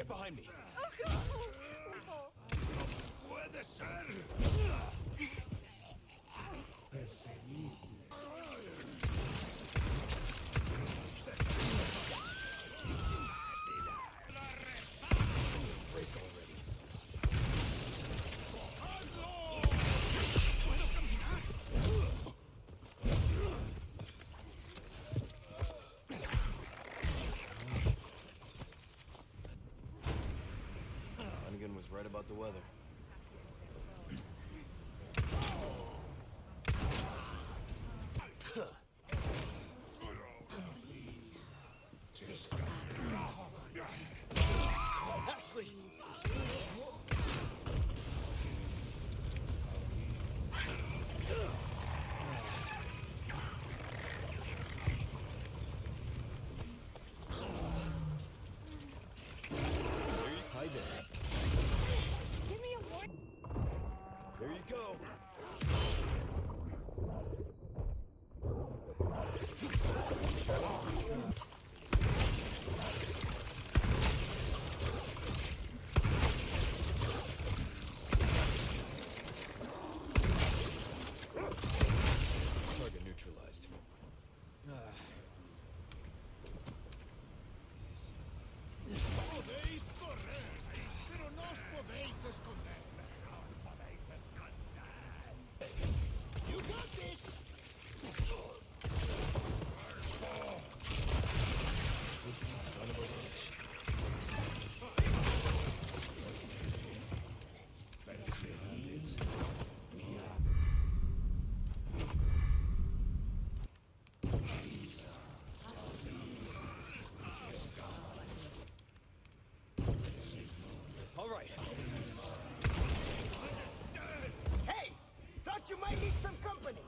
Get behind me. ¡Puede ser! right about the weather. need some company.